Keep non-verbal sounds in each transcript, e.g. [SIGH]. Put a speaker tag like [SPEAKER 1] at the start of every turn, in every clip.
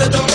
[SPEAKER 1] the door.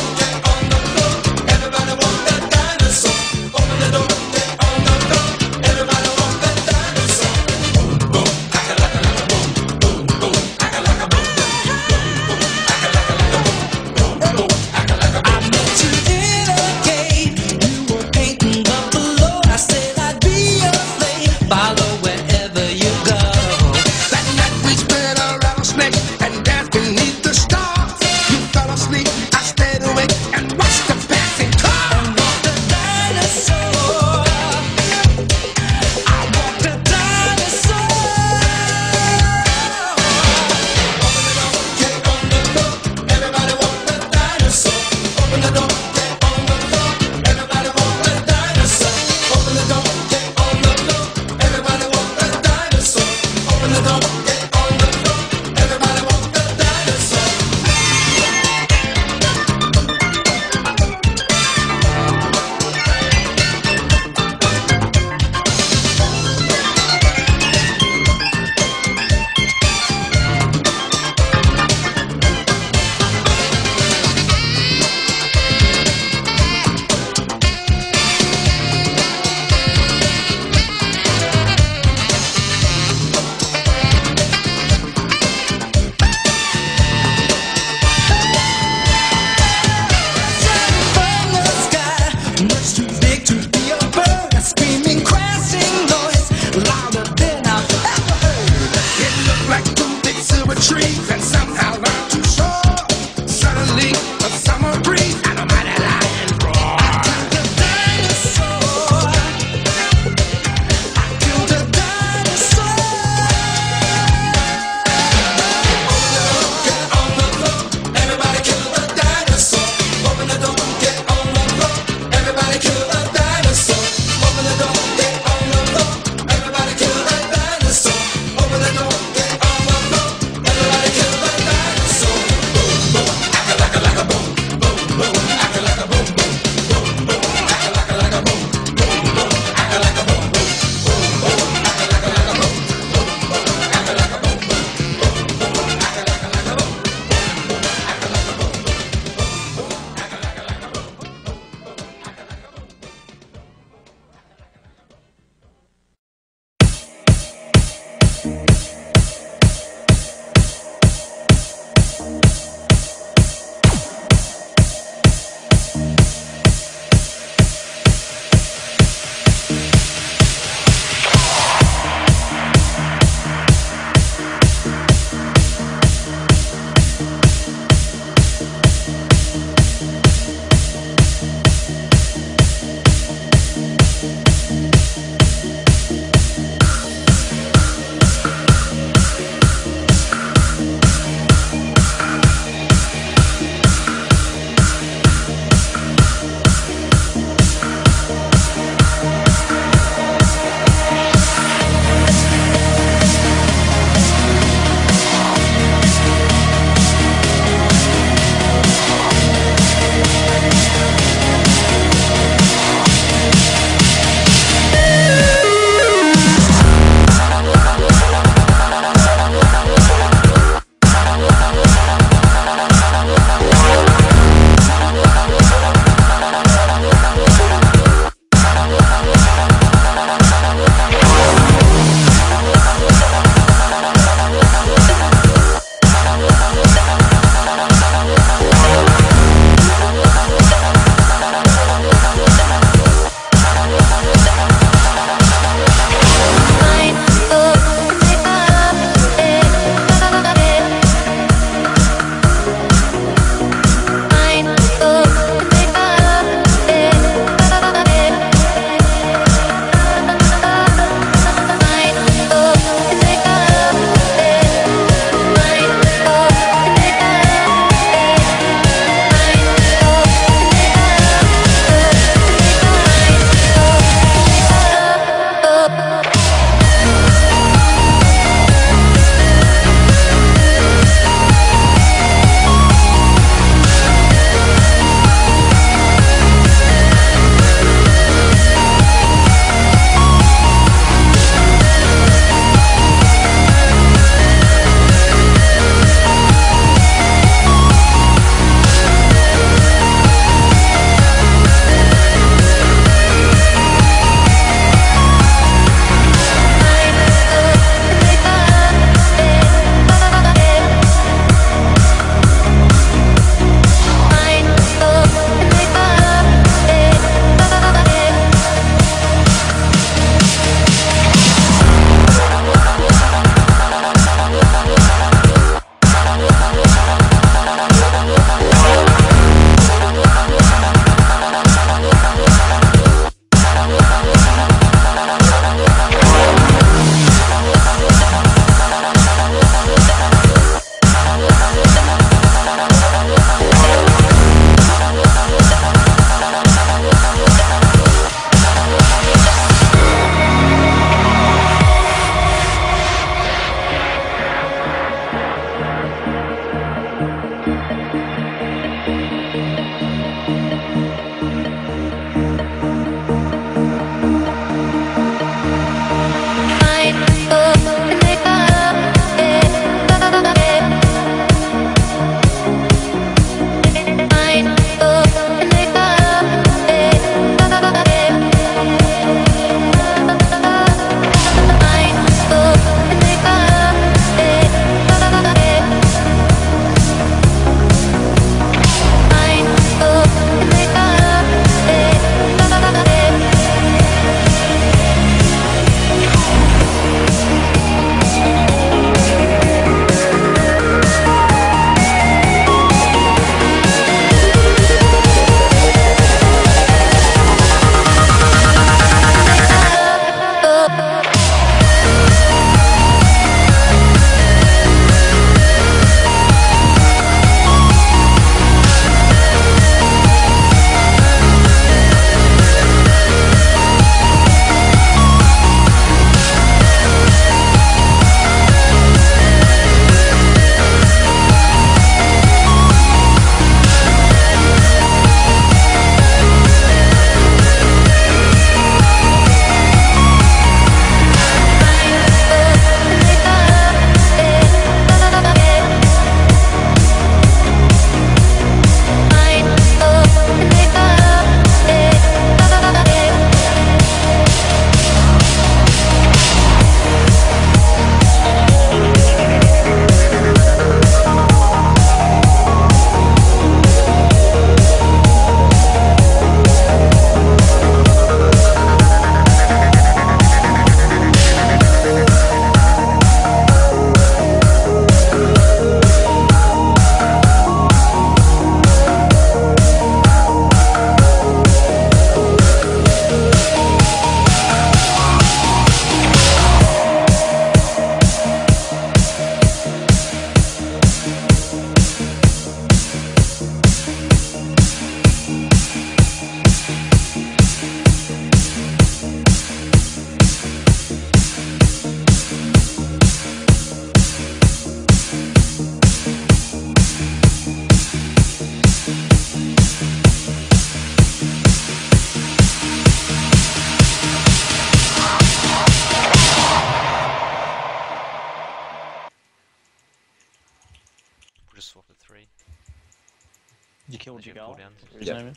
[SPEAKER 2] Did you
[SPEAKER 1] your
[SPEAKER 2] pull
[SPEAKER 1] goal.
[SPEAKER 2] down?
[SPEAKER 3] Yeah.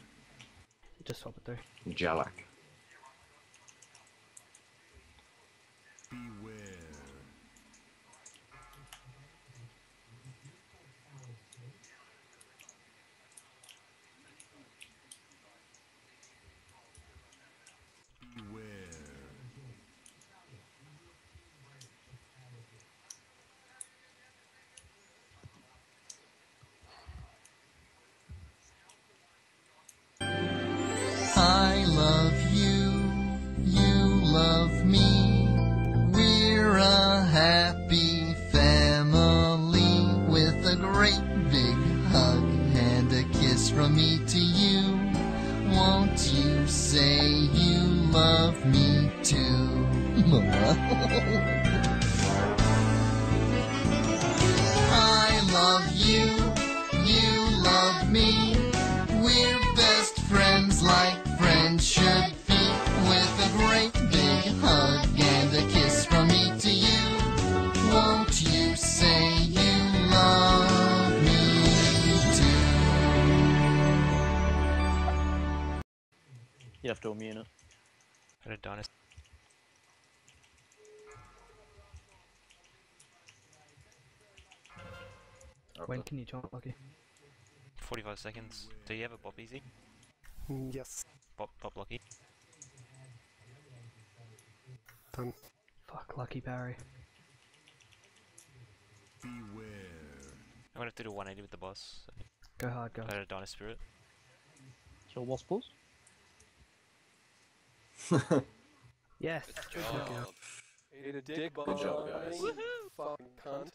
[SPEAKER 4] Just swap it through.
[SPEAKER 3] Jalak.
[SPEAKER 5] Love me too? [LAUGHS] I love you, you love me. We're best friends like friends should be. With a great big hug and a kiss from me to you. Won't you say you love me too?
[SPEAKER 1] You have to immune it.
[SPEAKER 2] Got a.
[SPEAKER 4] When can you jump, Lucky?
[SPEAKER 2] 45 seconds. Do you have a pop easy?
[SPEAKER 6] Mm, Yes.
[SPEAKER 2] Pop, pop lucky.
[SPEAKER 6] Done.
[SPEAKER 4] Fuck, Lucky Barry. Beware.
[SPEAKER 2] I'm gonna have to do 180 with the boss. So
[SPEAKER 4] Go hard, go.
[SPEAKER 2] I got a Direhorn Spirit.
[SPEAKER 1] Kill Wasples.
[SPEAKER 4] Yes!
[SPEAKER 7] Good job.
[SPEAKER 6] Ate a dick
[SPEAKER 3] Good job, guys.
[SPEAKER 6] you Fucking cunt.